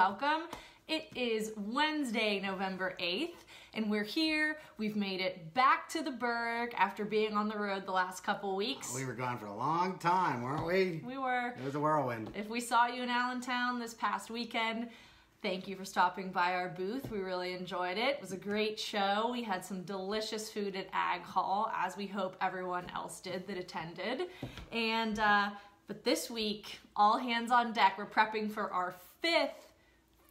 welcome. It is Wednesday, November 8th, and we're here. We've made it back to the Burg after being on the road the last couple weeks. We were gone for a long time, weren't we? We were. It was a whirlwind. If we saw you in Allentown this past weekend, thank you for stopping by our booth. We really enjoyed it. It was a great show. We had some delicious food at Ag Hall, as we hope everyone else did that attended. And uh, but this week, all hands on deck. We're prepping for our fifth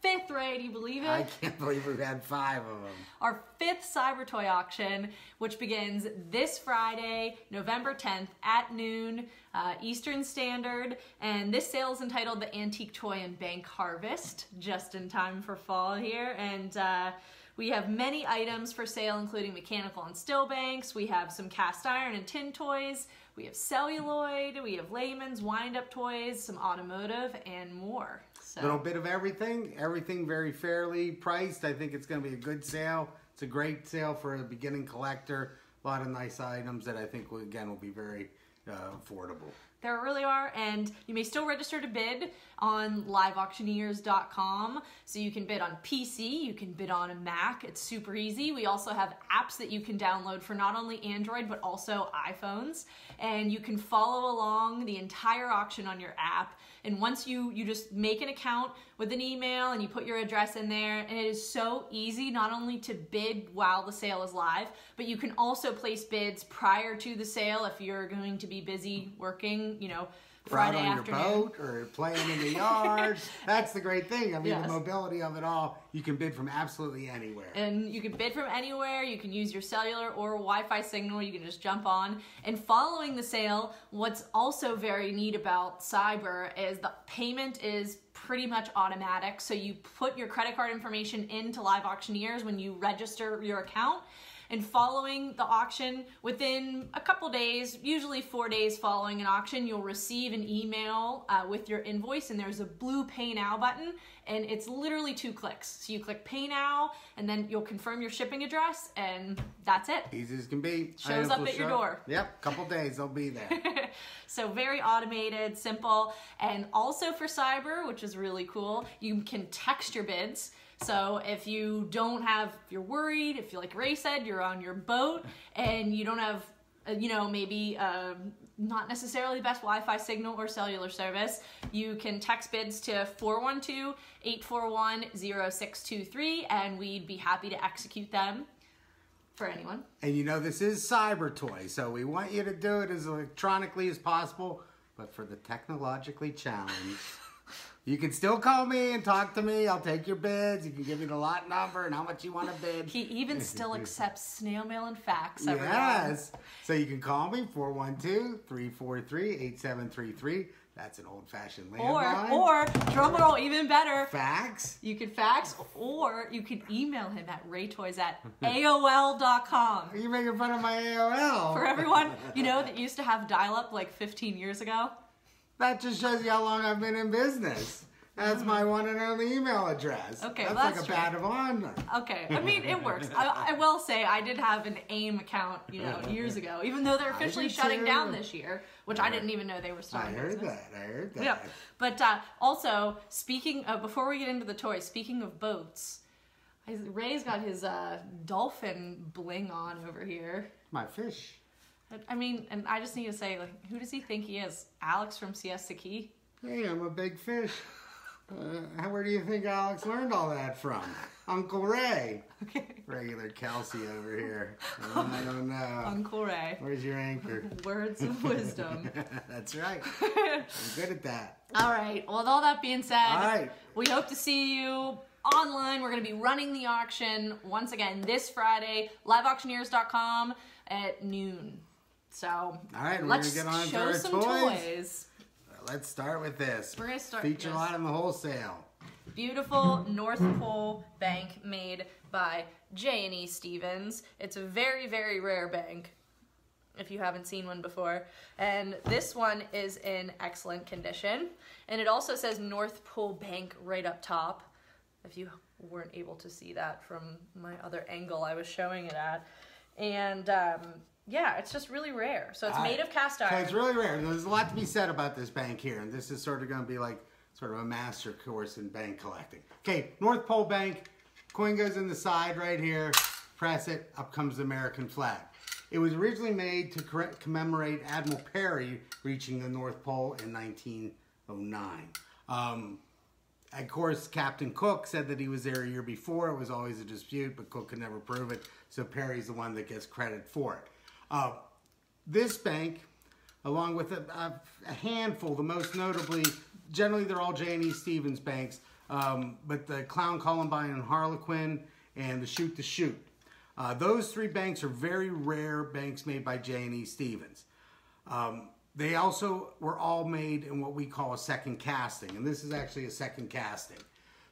fifth Ray, do you believe it? I can't believe we've had five of them. Our fifth cyber toy auction, which begins this Friday, November 10th at noon uh, Eastern Standard. And this sale is entitled the Antique Toy and Bank Harvest, just in time for fall here. And uh, we have many items for sale, including mechanical and still banks. We have some cast iron and tin toys. We have celluloid. We have Lehmann's wind-up toys, some automotive, and more. A little bit of everything, everything very fairly priced. I think it's going to be a good sale. It's a great sale for a beginning collector. A lot of nice items that I think, will, again, will be very uh, affordable. There really are, and you may still register to bid on liveauctioneers.com. So you can bid on PC, you can bid on a Mac. It's super easy. We also have apps that you can download for not only Android but also iPhones, and you can follow along the entire auction on your app. And once you you just make an account with an email and you put your address in there, and it is so easy not only to bid while the sale is live, but you can also place bids prior to the sale if you're going to be busy working, you know, Friday on afternoon. your boat or playing in the yard. That's the great thing. I mean, Yes. the mobility of it all, you can bid from absolutely anywhere. And you can bid from anywhere. You can use your cellular or Wi-Fi signal. You can just jump on. And following the sale, what's also very neat about Cyber is the payment is pretty much automatic. So you put your credit card information into Live Auctioneers when you register your account. And following the auction, within a couple days, usually four days following an auction, you'll receive an email uh, with your invoice, and there's a blue Pay Now button, and it's literally two clicks. So you click Pay Now, and then you'll confirm your shipping address, and that's it. Easy as can be. Shows up at your show- door. Yep, couple days they'll be there. so very automated, simple, and also for cyber, which is really cool, you can text your bids. So if you don't have, if you're worried, if you like Ray said, you're on your boat and you don't have, uh, you know, maybe um, not necessarily the best Wi-Fi signal or cellular service, you can text bids to 412-841-0623 and we'd be happy to execute them for anyone. And you know this is cyber toy, so we want you to do it as electronically as possible, but for the technologically challenged. You can still call me and talk to me. I'll take your bids. You can give me the lot number and how much you want to bid. He even still accepts snail mail and fax. everyone. Yes. So you can call me 412-343-8733. That's an old-fashioned Or, landline. or, drum roll, even better. fax. You could fax, or you could email him at raytoys at AOL.com. Are you making fun of my AOL? For everyone, you know, that used to have dial up like 15 years ago. That just shows you how long I've been in business. That's my one and only email address. Okay, that's well, like that's a true. badge of honor. Okay, I mean, it works. I, I will say I did have an AIM account, you know, years ago, even though they're officially shutting too. down this year, which I didn't even know they were I heard business. that. I heard that. Yeah, but uh, also speaking of, before we get into the toys, speaking of boats, Ray's got his uh, dolphin bling on over here. My fish. I mean, and I just need to say, like, who does he think he is? Alex from Siesta Key? Hey, I'm a big fish. Uh, where do you think Alex learned all that from? Uncle Ray. Okay. Regular Kelsey over here. I don't know. Uncle Ray. Where's your anchor? Words of wisdom. That's right. I'm good at that. all right. Well, with all that being said, All right. we hope to see you online. We're going to be running the auction once again this Friday, liveauctioneers.com at noon. So, All right, we're let's gonna get on to show our some toys. toys. Let's start with this. We're gonna start- Feature yes. lot in the wholesale. Beautiful North Pole bank made by J&E Stevens. It's a very, very rare bank if you haven't seen one before. And this one is in excellent condition. And it also says North Pole Bank right up top. If you weren't able to see that from my other angle I was showing it at. And um, yeah, it's just really rare. So it's All made of cast So iron. it's really rare. There's a lot to be said about this bank here, and this is sort of going to be like sort of a master course in bank collecting. Okay, North Pole Bank, coin goes in the side right here, press it, up comes the American flag. It was originally made to commemorate Admiral Peary reaching the North Pole in 1909. Um, of course, Captain Cook said that he was there a year before. It was always a dispute, but Cook could never prove it, so Peary's the one that gets credit for it. Uh, this bank, along with a, a, handful, the most notably, generally they're all J&E Stevens banks, um, but the Clown Columbine and Harlequin and the Shoot the Chute. Uh, those three banks are very rare banks made by J&E Stevens. Um, they also were all made in what we call a second casting, and this is actually a second casting.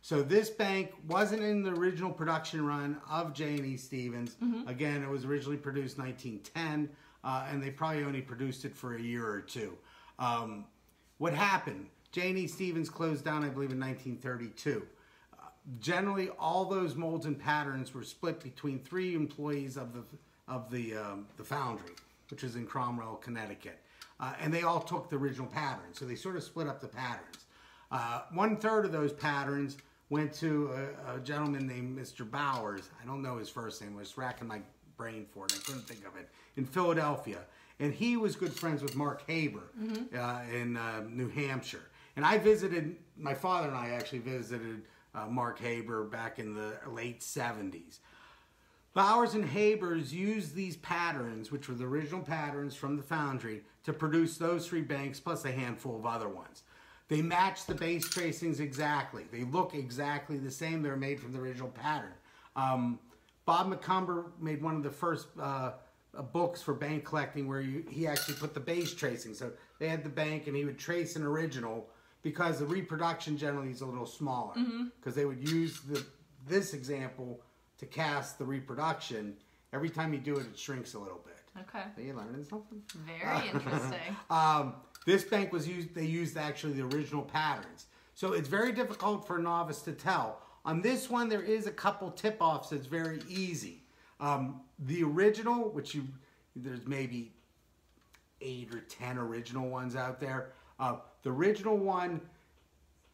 So this bank wasn't in the original production run of J&E Stevens. Mm-hmm. Again, it was originally produced 1910, uh, and they probably only produced it for a year or two. Um, what happened? J&E Stevens closed down, I believe, in 1932. Uh, generally, all those molds and patterns were split between three employees of the of the um, the foundry, which is in Cromwell, Connecticut. Uh, and they all took the original pattern. So they sort of split up the patterns. Uh, one third of those patterns went to a, a, gentleman named Mr. Bowers. I don't know his first name. I was racking my brain for it. I couldn't think of it. In Philadelphia. And he was good friends with Mark Haber mm-hmm. uh, in uh, New Hampshire. And I visited, my father and I actually visited uh, Mark Haber back in the late 70s. Bowers and Habers used these patterns, which were the original patterns from the foundry, to produce those three banks plus a handful of other ones. They match the base tracings exactly. They look exactly the same. They're made from the original pattern. Um, Bob McCumber made one of the first uh, uh, books for bank collecting where you, he actually put the base tracing. So they had the bank and he would trace an original because the reproduction generally is a little smaller because mm-hmm. they would use the this example to cast the reproduction, every time you do it, it shrinks a little bit. Okay. Are you learning something? Very interesting. um, this bank was used, they used actually the original patterns. So it's very difficult for a novice to tell. On this one, there is a couple tip offs that's very easy. Um, the original, which you, there's maybe eight or ten original ones out there. Uh, the original one,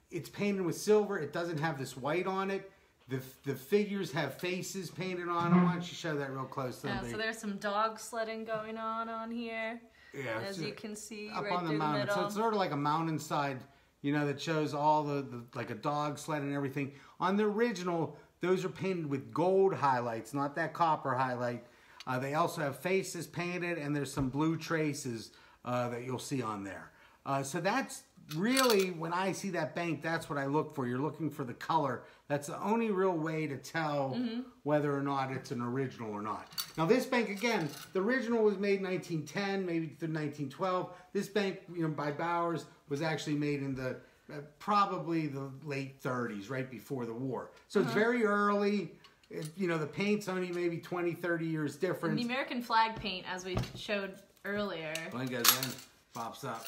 it's painted with silver. It doesn't have this white on it. The, the figures have faces painted on them. Why don't you show that real close? Yeah, so there's some dog sledding going on on here. Yeah, as you can see up right on the mountain. The so it's sort of like a mountainside, you know, that shows all the, the like a dog sled and everything. On the original, those are painted with gold highlights, not that copper highlight. Uh, they also have faces painted, and there's some blue traces uh, that you'll see on there. Uh, so that's really, when I see that bank, that's what I look for. You're looking for the color. That's the only real way to tell mm-hmm. whether or not it's an original or not. Now, this bank, again, the original was made in 1910, maybe through 1912. This bank, you know, by Bowers, was actually made in the uh, probably the late 30s, right before the war. So uh-huh. it's very early. It, you know, the paint's only maybe 20, 30 years different. And the American flag paint, as we showed earlier. One goes in, pops up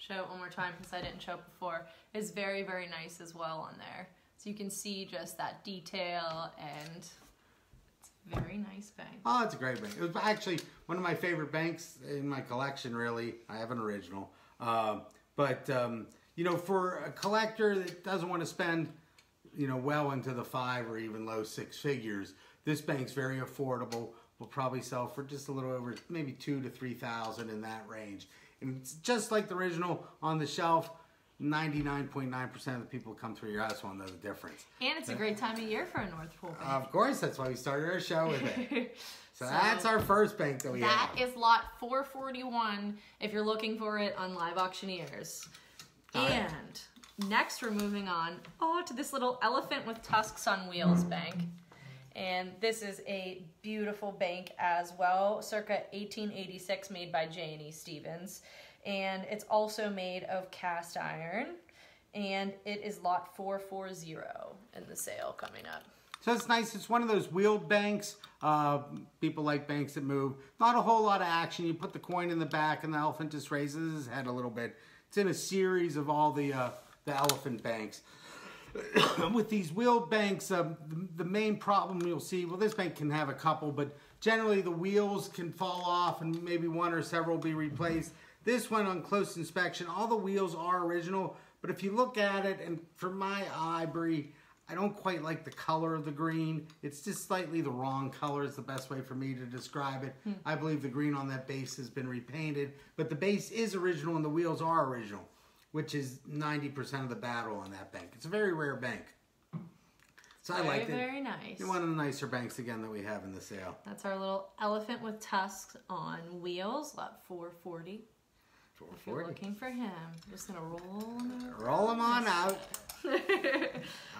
show it one more time because I didn't show it before, is very, very nice as well on there. So you can see just that detail and it's very nice bank. Oh, it's a great bank. It was actually one of my favorite banks in my collection, really. I have an original. Uh, but, um, you know, for a collector that doesn't want to spend, you know, well into the five or even low six figures, this bank's very affordable. Will probably sell for just a little over maybe two to three thousand in that range. And it's just like the original on the shelf. 99.9% of the people come through your house won't know the difference. And it's a great time of year for a North Pole bank. Of course, that's why we started our show with it. so, so, that's our first bank that we that have. That is lot 441 if you're looking for it on Live Auctioneers. All and right. next we're moving on oh, to this little elephant with tusks on wheels bank. And this is a beautiful bank as well, circa 1886, made by J&E Stevens. And it's also made of cast iron. And it is lot 440 in the sale coming up. So it's nice. It's one of those wheeled banks. Uh, people like banks that move. Not a whole lot of action. You put the coin in the back, and the elephant just raises his head a little bit. It's in a series of all the uh, the elephant banks. with these wheeled banks, um, the, the, main problem you'll see, well, this bank can have a couple, but generally the wheels can fall off and maybe one or several be replaced. This one on close inspection, all the wheels are original, But if you look at it, and for my eye, Bre, I don't quite like the color of the green. It's just slightly the wrong color is the best way for me to describe it. I believe the green on that base has been repainted, but the base is original and the wheels are original, which is 90% of the battle on that bank. It's a very rare bank. So I Very, liked it. very nice. One of the nicer banks again that we have in the sale. That's our little elephant with tusks on wheels, lot 440. If you're 440. looking for him, just gonna roll him. Roll them on out.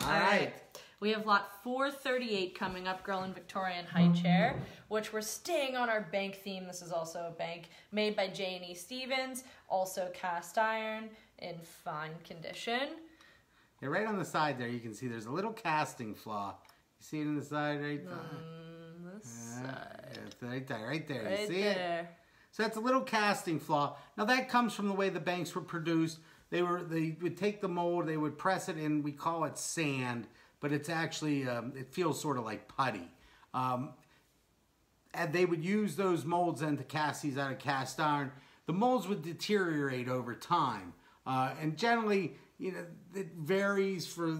All right. We have lot 438 coming up, Girl in Victorian High Chair, which we're staying on our bank theme. This is also a bank made by J&E Stevens, also cast iron in fine condition. Yeah, right on the side there, you can see there's a little casting flaw. You see it in the side right there? Mm, this Yeah, side, it's right there, right there. right you see it? So that's a little casting flaw. Now that comes from the way the banks were produced. They were they would take the mold, they would press it in. We call it sand, but it's actually um, it feels sort of like putty. Um, and they would use those molds then to cast these out of cast iron. The molds would deteriorate over time, uh, and generally, you know, it varies for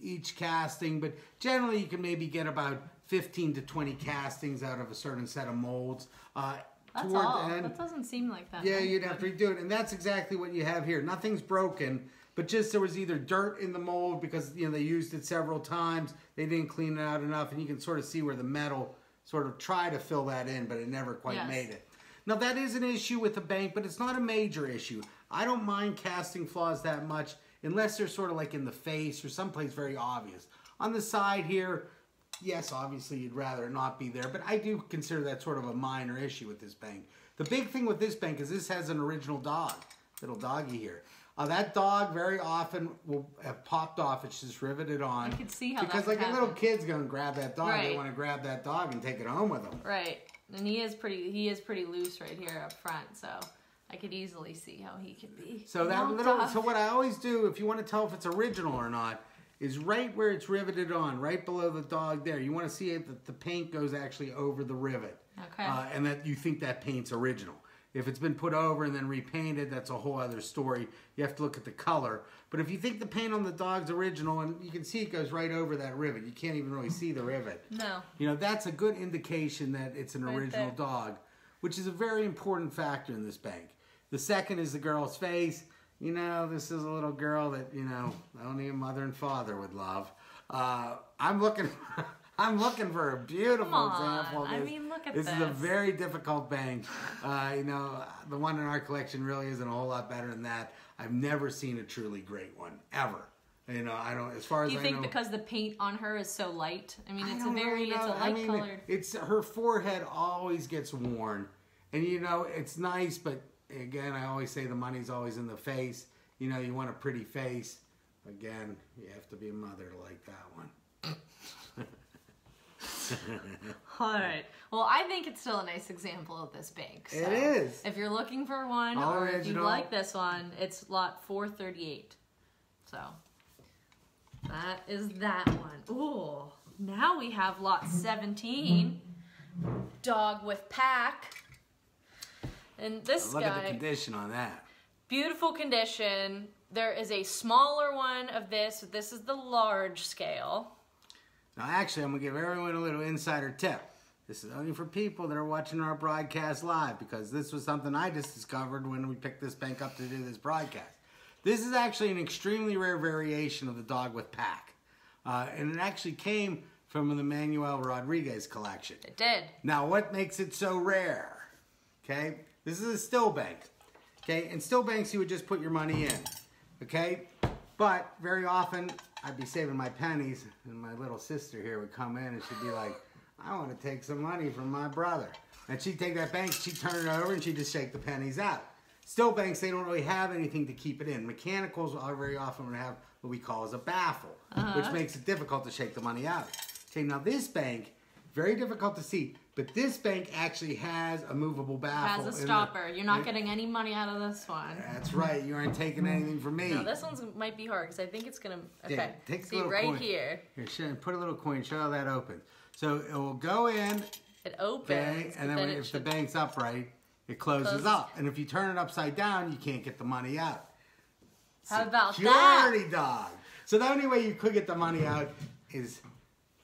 each casting, but generally you can maybe get about 15 to 20 castings out of a certain set of molds. Uh, That's toward all. the end, That doesn't seem like that. yeah, much, you'd have to redo it, and that's exactly what you have here. Nothing's broken, but just there was either dirt in the mold because you know they used it several times. They didn't clean it out enough, and you can sort of see where the metal sort of tried to fill that in, but it never quite Yes. made it. Now that is an issue with the bank, but it's not a major issue. I don't mind casting flaws that much unless they're sort of like in the face or someplace very obvious. On the side here, yes, obviously you'd rather it not be there, but I do consider that sort of a minor issue with this bank. The big thing with this bank is this has an original dog, little doggy here. Uh, that dog very often will have popped off. It's just riveted on. I could see how that because like a little kid's gonna grab that dog. They want to grab that dog and take it home with them. Right, and he is pretty. He is pretty loose right here up front, so I could easily see how he could be. So that little. So what I always do, if you want to tell if it's original or not, is right where it's riveted on, right below the dog. There, you want to see it that the paint goes actually over the rivet. Okay. Uh, and that you think that paint's original. If it's been put over and then repainted, that's a whole other story. You have to look at the color. But if you think the paint on the dog's original, and you can see it goes right over that rivet, you can't even really see the rivet. no. You know, that's a good indication that it's an Right original there. dog, which is a very important factor in this bank. The second is the girl's face. You know, this is a little girl that, you know, only a mother and father would love. Uh, I'm looking I'm looking for a beautiful Come on. example of I this. mean, look at this This is a very difficult bank. Uh, you know, the one in our collection really isn't a whole lot better than that. I've never seen a truly great one ever. You know, I don't. As far as you I think know, because the paint on her is so light? I mean, it's a very, really it's a light I mean, colored. It's her forehead always gets worn, and you know it's nice, but again, I always say the money's always in the face. You know, you want a pretty face. Again, you have to be a mother to like that one. All right. Well, I think it's still a nice example of this bank. So It is. If you're looking for one, All or if you original. like this one, it's lot 438. So that is that one. Ooh. Now we have lot 17. Dog with pack. And this Look guy. at the condition on that. beautiful condition. There is a smaller one of this. This is the large scale. Now, actually, I'm gonna give everyone a little insider tip. This is only for people that are watching our broadcast live because this was something I just discovered when we picked this bank up to do this broadcast. This is actually an extremely rare variation of the dog with pack, uh, and it actually came from the Manuel Rodriguez collection. It did. Now, what makes it so rare? Okay, this is a still bank. Okay, in still banks, you would just put your money in. Okay, but very often I'd be saving my pennies, and my little sister here would come in and she'd be like, "I want to take some money from my brother," and she'd take that bank, she'd turn it over, and she'd just shake the pennies out. Still banks, they don't really have anything to keep it in. Mechanicals are very often going to have what we call as a baffle, which uh-huh. makes it difficult to shake the money out. Okay, now this bank, very difficult to see, but this bank actually has a movable baffle. Has a in the- stopper. You're not in- getting any money out of this one. That's right. You aren't taking anything from me. No, this one's might be hard because I think it's gonna. Okay, Yeah, take the see little right coin. here, Here, show, put a little coin. Show how that opens. So it will go in, it opens, okay, and then but when, it if the bank's upright, it closes Closes. up. And if you turn it upside down, you can't get the money out. How about Security that? dog. So the only way you could get the money out is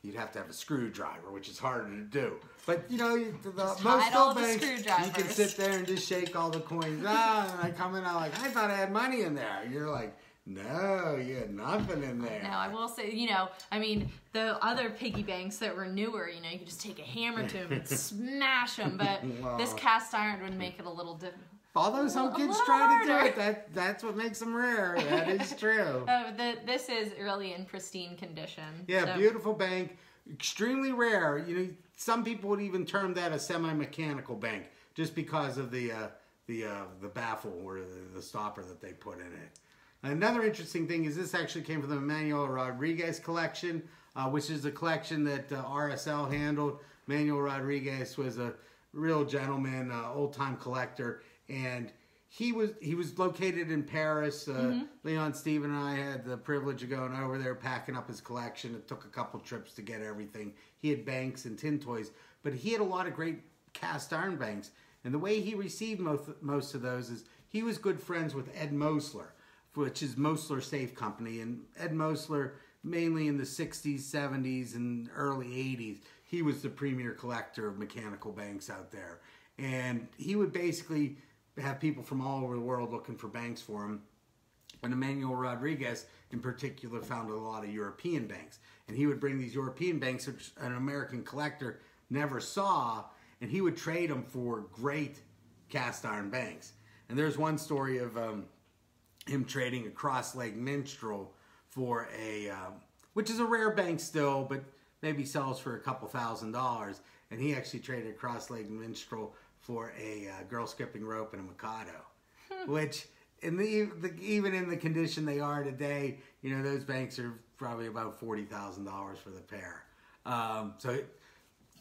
you'd have to have a screwdriver, which is harder to do. But you know, you- the, most all the banks, you can sit there and just shake all the coins. Ah, and I come in, I'm like, I thought I had money in there. You're like, no, you had nothing in there. Now I will say, you know, I mean, the other piggy banks that were newer, you know, you could just take a hammer to them and smash them. But this cast iron would make it a little different. Although some kids try to do it, that that's what makes them rare. That is true. Uh, the, this is really in pristine condition. Yeah, so- beautiful bank, extremely rare. You know, some people would even term that a semi-mechanical bank, just because of the uh, the uh, the baffle or the, the stopper that they put in it. Another interesting thing is this actually came from the Manuel Rodriguez collection, uh, which is a collection that uh, RSL handled. Manuel Rodriguez was a real gentleman, uh, old time collector, and he was he was located in Paris. Uh, Leon, Steven, and I had the privilege of going over there, packing up his collection. It took a couple trips to get everything. He had banks and tin toys, but he had a lot of great cast iron banks. And the way he received most most of those is he was good friends with Ed Mosler, which is Mosler Safe Company, and Ed Mosler mainly in the 60s, 70s, and early 80s. He was the premier collector of mechanical banks out there. And he would basically have people from all over the world looking for banks for him. And Emmanuel Rodriguez, in particular, found a lot of European banks. And he would bring these European banks, which an American collector never saw, and he would trade them for great cast iron banks. And there's one story of um, him trading a cross leg minstrel for a, um, which is a rare bank still, but maybe sells for a couple thousand dollars. And he actually traded a cross leg minstrel for a uh, girl skipping rope and a Mikado, which in the, the even in the condition they are today, you know those banks are probably about forty thousand dollars for the pair. Um, so it,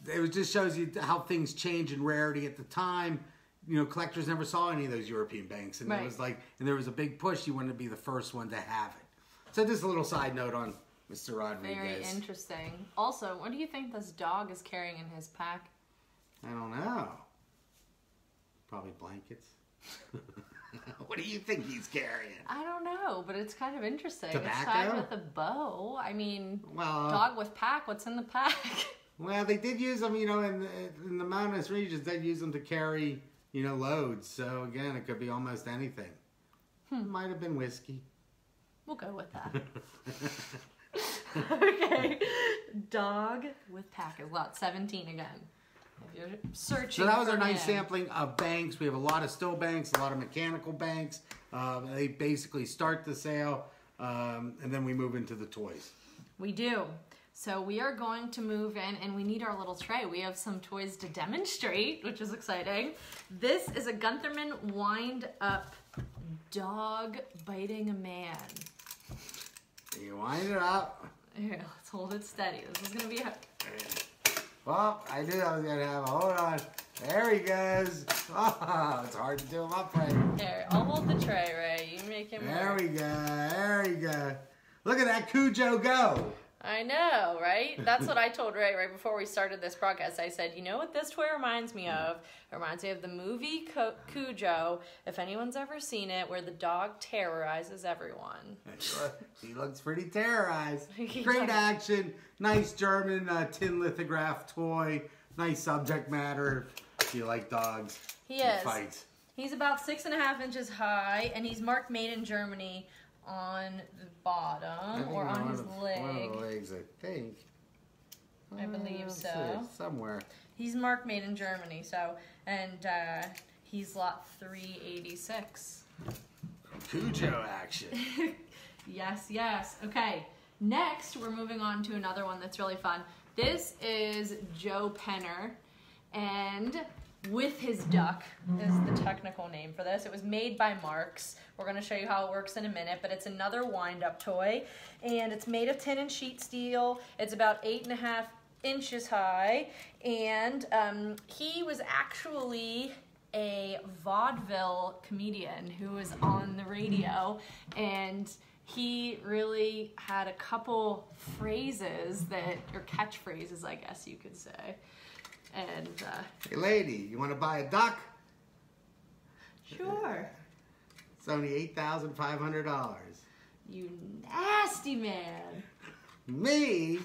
it just shows you how things change in rarity at the time. You know, collectors never saw any of those European banks, and Right. it was like, and there was a big push. You wanted to be the first one to have it. So just a little side note on Mr. Rodriguez. Very interesting. Also, what do you think this dog is carrying in his pack? I don't know. Probably blankets. what do you think he's carrying? I don't know, but it's kind of interesting. It's Tobacco? tied with a bow. I mean, Well, uh, dog with pack. What's in the pack? well, they did use them, you know, in the, in the mountainous regions. They use them to carry, you know, loads. So again, it could be almost anything. It might have been whiskey. we'll go with that. okay. Dog with pack is lot 17 again. If you're searching. So that was our nice him. sampling of banks. We have a lot of still banks, a lot of mechanical banks. Uh, they basically start the sale, um, and then we move into the toys. We do. So we are going to move in and we need our little tray. We have some toys to demonstrate, which is exciting. This is a Gunthermann wind up dog biting a man. You wind it up. Here, let's hold it steady. This is gonna be a Well, I knew I was gonna have a hold on. There he goes. Oh, it's hard to do him upright. here. I'll hold the tray, Ray. You make him There work. we go. There we go. Look at that Cujo go. I know, right? That's what I told Ray right before we started this broadcast. I said, you know what this toy reminds me of? It reminds me of the movie Co- Cujo, if anyone's ever seen it, where the dog terrorizes everyone. he looks pretty terrorized. Great action. Nice German uh, tin lithograph toy. Nice subject matter. If you like dogs. He is. Fights. He's about six and a half inches high, and he's marked made in Germany on the bottom or one on of his the- One of the legs, I think. I believe let's so. see, Somewhere. He's marked made in Germany, so and uh, he's lot three eighty six. Cujo action. Yes, yes. Okay. Next, we're moving on to another one that's really fun. This is Joe Penner, and with his duck is the technical name for this. It was made by Marx. We're going to show you how it works in a minute, but it's another wind-up toy, and it's made of tin and sheet steel. It's about eight and a half inches high, and um, he was actually a vaudeville comedian who was on the radio and he really had a couple phrases that or catchphrases i guess you could say and uh, Hey, lady, you want to buy a duck? sure It's only eight thousand five hundred dollars. You nasty man. Me?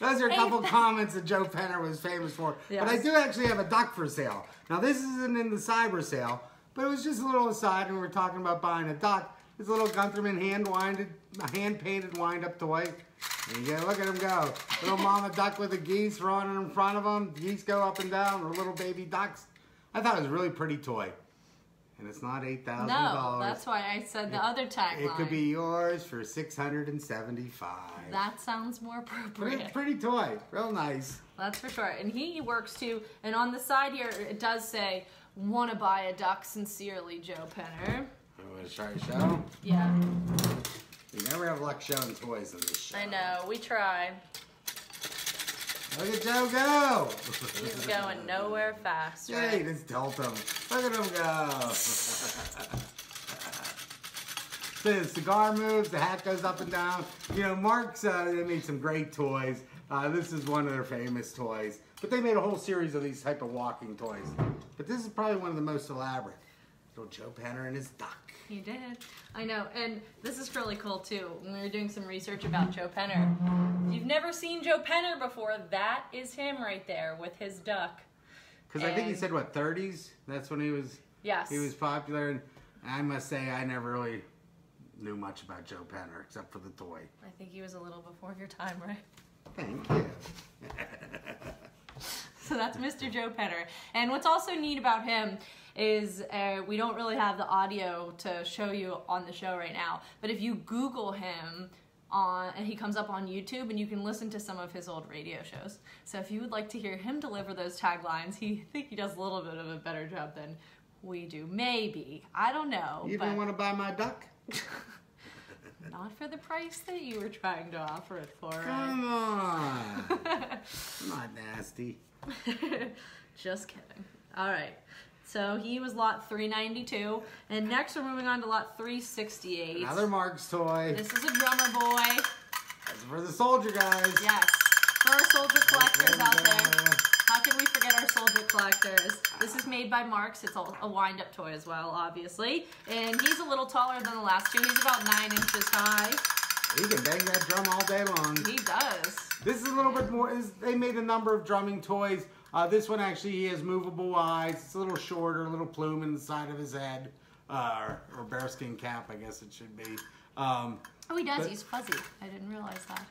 Those are a couple comments that Joe Penner was famous for. But I do actually have a duck for sale. Now this isn't in the cyber sale, but it was just a little aside and we were talking about buying a duck. A little Gunthermann hand winded, hand painted wind up toy. And you go, look at him go. Little mama duck with the geese running in front of him. Geese go up and down, or little baby ducks. I thought it was a really pretty toy. And it's not eight thousand dollars. No, that's why I said the other tagline. It could be yours for six hundred and seventy-five. That sounds more Pretty, appropriate. pretty toy, real nice. That's for sure. And he works too. And on the side here, it does say, "Want to buy a duck? Sincerely, Joe Penner." You want to try a show? Yeah, We never have luck showing toys in this show. I know. We try. Look at Joe go! He's going nowhere fast. Yay, Right? just tilt him. Look at him go! the cigar moves, the hat goes up and down. You know, Marx, uh, they made some great toys. Uh, this is one of their famous toys. But they made a whole series of these type of walking toys. But this is probably one of the most elaborate. Little Joe Penner and his duck. He did. I know. And this is really cool too. When we were doing some research about Joe Penner, if you've never seen Joe Penner before, that is him right there with his duck. Because I think he said, what, 30s? That's when he was Yes. he was popular. And I must say, I never really knew much about Joe Penner except for the toy. I think he was a little before your time, right? Thank you. So that's Mr. Joe Penner. And what's also neat about him is uh, we don't really have the audio to show you on the show right now. But if you Google him, on, and he comes up on YouTube, and you can listen to some of his old radio shows. So if you would like to hear him deliver those taglines, he I think he does a little bit of a better job than we do. Maybe I don't know, You don't want to buy my duck? not for the price that you were trying to offer it for. Come on. I'm not nasty. Just kidding. All right. So he was lot 392. And next we're moving on to lot 368. Another Marx toy. This is a drummer boy. That's for the soldier guys. Yes. For our soldier collectors out there. How can we forget our soldier collectors? This is made by Marx. It's a, wind-up toy as well, obviously. And he's a little taller than the last two. He's about nine inches high. He can bang that drum all day long. He does. This is a little bit more. Is they made a number of drumming toys. Uh, this one actually he has movable eyes. It's a little shorter, a little plume in the side of his head, uh, or, or bearskin cap, I guess it should be. Um, Oh, he does. But- he's fuzzy. I didn't realize that.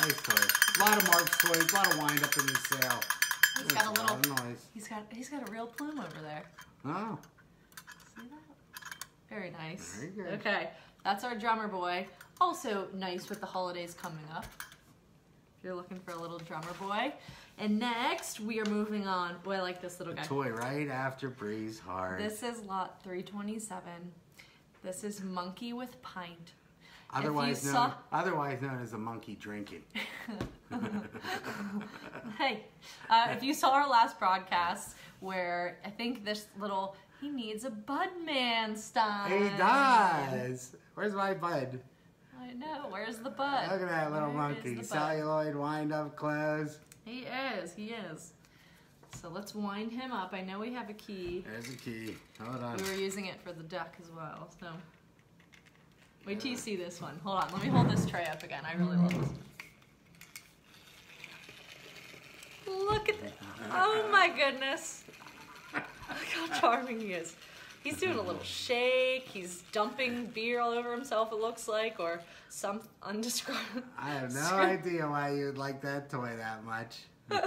nice toy. A lot of Marx toys, a lot of wind up in this sale. He's got a There's little. noise. He's got. He's got a real plume over there. Oh, See that? Very nice. Very good. Okay, that's our drummer boy. Also nice with the holidays coming up. If you're looking for a little drummer boy. And next, we are moving on. Boy, I like this little guy. toy right after Bre's Heart. This is lot 327. This is Monkey with Pint. otherwise known, saw- otherwise known as a monkey drinking. Hey, uh, if you saw our last broadcast where I think this little, he needs a Budman Stein. He does. Where's my bud? I know. Where's the butt? Look at that little Where monkey. Celluloid wind up clothes. He is. He is. So let's wind him up. I know we have a key. There's a key. Hold on. We were using it for the duck as well. So wait till you see this one. Hold on. Let me hold this tray up again. I really love this. Look at that. Oh my goodness. Look how charming he is. He's doing a little shake. He's dumping beer all over himself, it looks like, or some undescribed. I have no idea why you'd like that toy that much.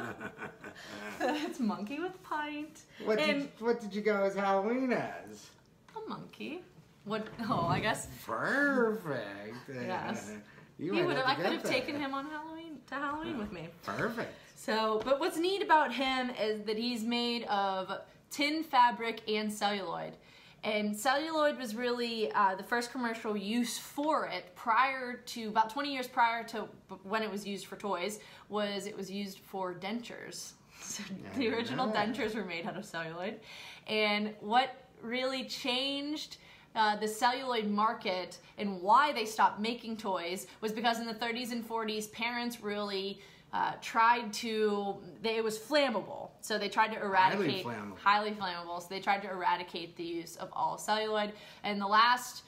it's monkey with pint. what, and did, what did you go as Halloween as? a monkey. What? Oh, I guess Perfect. Yes. You he would have. I could have taken him on Halloween to Halloween with me. Perfect. So, but what's neat about him is that he's made of tin fabric and celluloid. And celluloid was really uh, the first commercial use for it prior to about 20 years prior to when it was used for toys was it was used for dentures. So the original dentures were made out of celluloid. And what really changed uh, the celluloid market and why they stopped making toys was because in the 30s and 40s, parents really uh, tried to. They, it was flammable, so they tried to eradicate flammable. highly flammable. So they tried to eradicate the use of all celluloid. And the last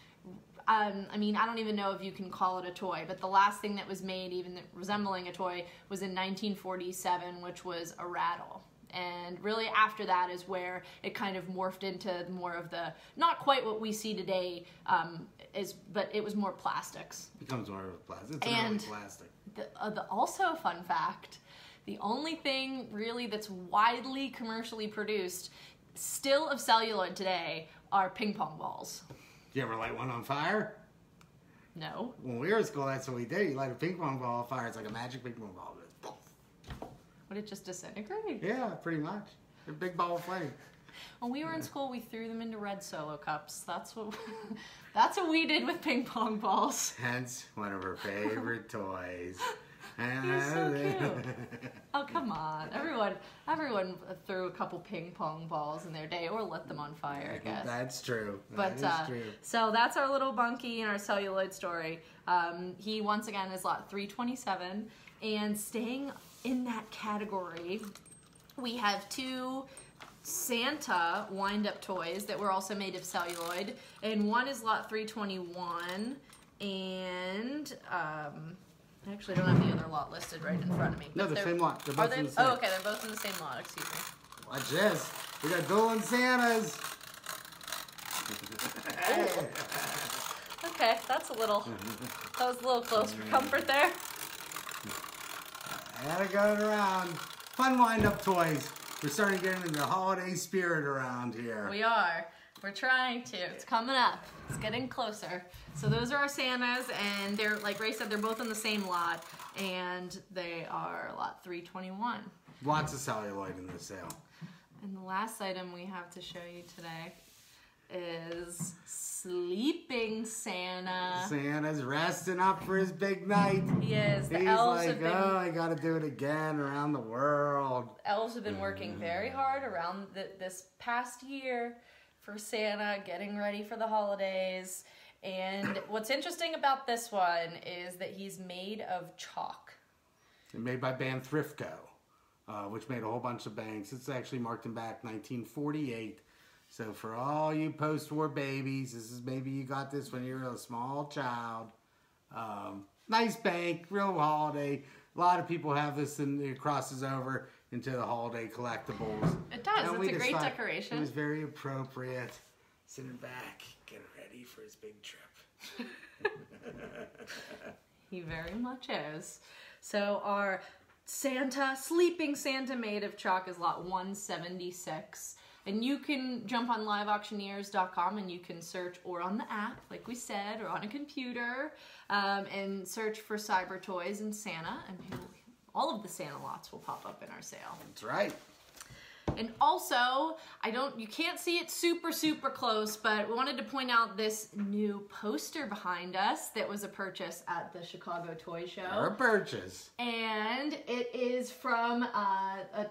um, I mean, I don't even know if you can call it a toy, but the last thing that was made, even resembling a toy, was in 1947, which was a rattle. And really, after that is where it kind of morphed into more of the not quite what we see today, um, is but it was more plastics. It Becomes more of a plastic. It's an And- plastic. The, uh, the also fun fact, the only thing really that's widely commercially produced, still of celluloid today, are ping pong balls. You ever light one on fire? No. When we were in school, that's what we did. You light a ping pong ball on fire. It's like a magic ping pong ball. Would it just disintegrate? Yeah, pretty much. A big ball of flame. When we were in school, we threw them into red solo cups. That's what that's what we did with ping pong balls. Hence, one of her favorite toys. He's so cute. Oh come on, everyone! Everyone threw a couple ping pong balls in their day, or lit them on fire, I guess. That's true. But that is uh, true. so that's our little bunkie and our celluloid story. Um, he once again is lot 327, and staying in that category, we have two Santa wind-up toys that were also made of celluloid, and one is lot 321, and um, I actually don't have the other lot listed right in front of me. No, the same lot. They're both they? in the same. Oh, okay, they're both in the same lot. Excuse me. Watch this. We got dueling Santas. Okay, that's a little. That was a little close for comfort there. I gotta go around. Fun wind-up toys. We're starting to get into the holiday spirit around here. We are. We're trying to. It's coming up. It's getting closer. So those are our Santas, and they're like Ray said, they're both in the same lot, and they are lot 321. Lots of celluloid in this sale. And the last item we have to show you today is Sleeping Santa. Santa's resting up for his big night. He is. The He's elves like, have been oh, I gotta do it again around the world. elves have been working very hard around the, this past year for Santa, getting ready for the holidays. And what's interesting about this one is that he's made of chalk. And made by Banthrico, uh, which made a whole bunch of banks. It's actually marked in back 1948. So for all you post-war babies, this is maybe you got this when you were a small child. Um, nice bank, real holiday. A lot of people have this and it crosses over into the holiday collectibles. It does. And It's a great decoration. It was very appropriate. Sitting back, getting ready for his big trip. He very much is. So our Santa, sleeping Santa made of chalk is lot 176. And you can jump on liveauctioneers.com and you can search, or on the app, like we said, or on a computer, um, and search for Cyber Toys and Santa, and all of the Santa lots will pop up in our sale. That's right. And also, I don't, you can't see it super, super close, but we wanted to point out this new poster behind us that was a purchase at the Chicago Toy Show. Our purchase. And it is from uh, a,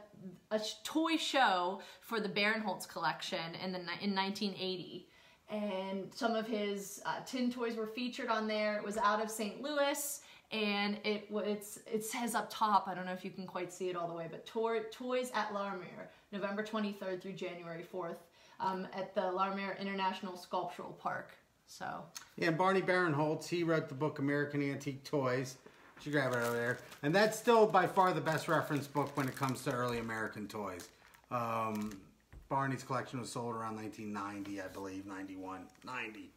a toy show for the Barenholtz collection in the in 1980. And some of his uh, tin toys were featured on there. It was out of St. Louis, and it it's it says up top. I don't know if you can quite see it all the way, but toy, toys at Laumeier, November 23rd through January 4th, um, at the Laumeier International Sculptural Park. So Yeah, Barney Barenholtz, he wrote the book American Antique Toys. You grab it over there. And that's still by far the best reference book when it comes to early American toys. Um, Barney's collection was sold around 1990, I believe, 91, 90.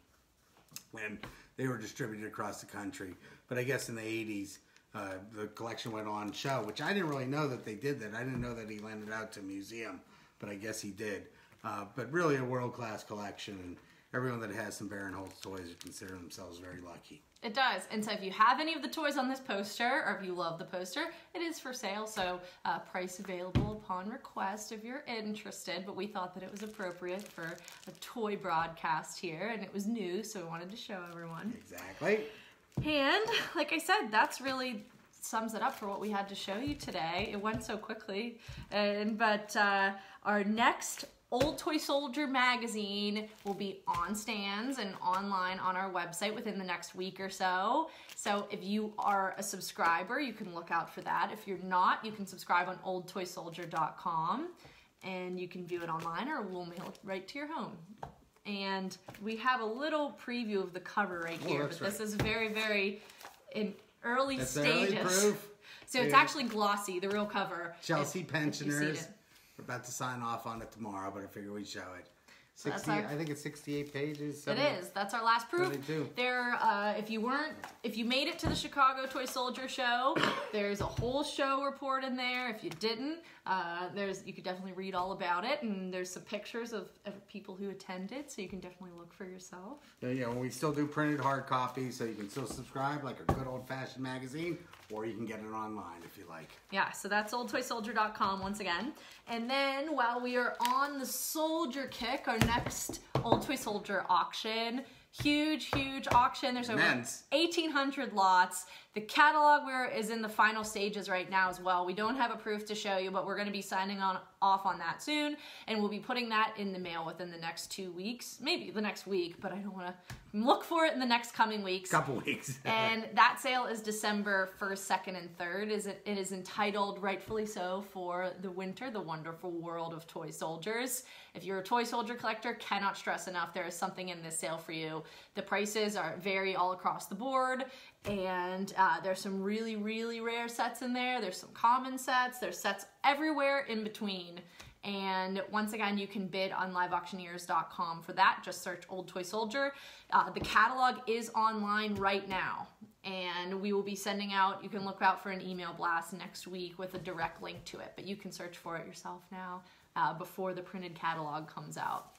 And they were distributed across the country. But I guess in the 80s, uh, the collection went on show, which I didn't really know that they did that. I didn't know that he lent it out to a museum, but I guess he did. Uh, but really a world-class collection, and everyone that has some Barenholtz toys would consider themselves very lucky. It does. And so if you have any of the toys on this poster, or if you love the poster, it is for sale. So uh, price available upon request if you're interested. But we thought that it was appropriate for a toy broadcast here, and it was new, so we wanted to show everyone. Exactly. And like I said, that's really sums it up for what we had to show you today. It went so quickly, and but uh, our next Old Toy Soldier magazine will be on stands and online on our website within the next week or so. So if you are a subscriber, you can look out for that. If you're not, you can subscribe on oldtoysoldier.com and you can view it online or we'll mail it right to your home. And we have a little preview of the cover right Oh, here, but this right. is very, very in early That's early stages. proof. So it's actually glossy, the real cover. Chelsea if- if you've seen pensioners. We're about to sign off on it tomorrow, but I figure we'd show it. 60, our- I think it's 68 pages. It 70 is. That's our last proof. 72. There, uh, if you weren't, if you made it to the Chicago Toy Soldier show, there's a whole show report in there. If you didn't, uh, there's you could definitely read all about it, and there's some pictures of, of people who attended, so you can definitely look for yourself. Yeah, yeah, well, we still do printed hard copies, so you can still subscribe like a good old fashioned magazine, or you can get it online if you like. Yeah, so that's oldtoysoldier.com once again. And then while we are on the soldier kick, our next Old Toy Soldier auction, huge, huge auction. There's over Immense. 1,800 lots. The catalog we're, is in the final stages right now as well. We don't have a proof to show you, but we're going to be signing on off on that soon, and we'll be putting that in the mail within the next two weeks, maybe the next week, but I don't want to look for it in the next coming weeks Couple weeks. and that sale is December 1st, 2nd, and 3rd. Is it, it is entitled, rightfully so, for the winter, the wonderful world of toy soldiers. If you're a toy soldier collector, cannot stress enough, there is something in this sale for you. The prices are vary all across the board, and uh, there's some really, really rare sets in there. There's some common sets. There's sets everywhere in between. And once again, you can bid on liveauctioneers.com for that. Just search Old Toy Soldier. Uh, the catalog is online right now. And we will be sending out, you can look out for an email blast next week with a direct link to it. But you can search for it yourself now uh, before the printed catalog comes out.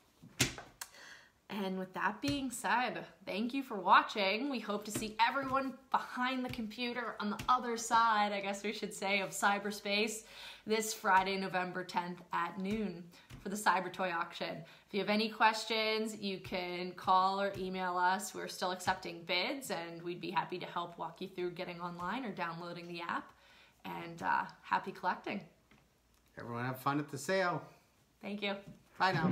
And with that being said, thank you for watching. We hope to see everyone behind the computer on the other side, I guess we should say, of cyberspace this Friday, November 10th at noon for the Cyber Toy auction. If you have any questions, you can call or email us. We're still accepting bids and we'd be happy to help walk you through getting online or downloading the app. And uh, happy collecting. Everyone have fun at the sale. Thank you. Bye now.